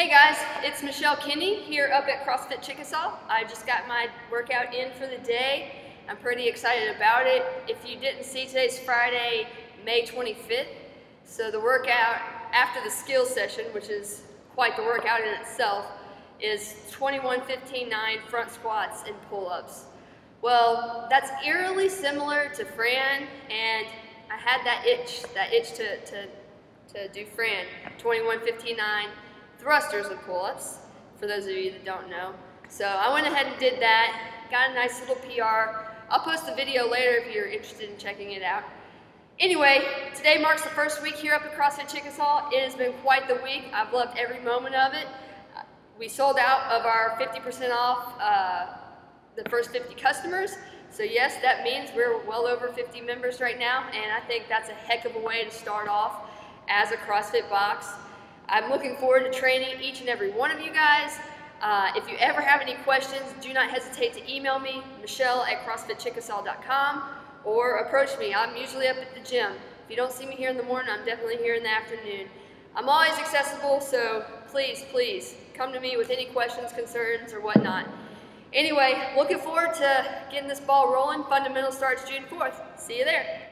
Hey guys, it's Michelle Kinney here up at CrossFit Chickasaw. I just got my workout in for the day. I'm pretty excited about it. If you didn't see, today's Friday, May 25th. So the workout after the skill session, which is quite the workout in itself, is 21, 15, 9 front squats and pull-ups. Well, that's eerily similar to Fran, and I had that itch, that itch to, to, to do Fran, 21, 15, 9 thrusters and pull-ups, for those of you that don't know. So I went ahead and did that, got a nice little PR. I'll post the video later if you're interested in checking it out. Anyway, today marks the first week here up at CrossFit Chickasaw. It has been quite the week. I've loved every moment of it. We sold out of our 50% off uh, the first 50 customers. So yes, that means we're well over 50 members right now, and I think that's a heck of a way to start off as a CrossFit box. I'm looking forward to training each and every one of you guys. Uh, if you ever have any questions, do not hesitate to email me, Michelle at CrossFitChickasaw.com, or approach me. I'm usually up at the gym. If you don't see me here in the morning, I'm definitely here in the afternoon. I'm always accessible, so please, please, come to me with any questions, concerns, or whatnot. Anyway, looking forward to getting this ball rolling. Fundamental starts June 4th. See you there.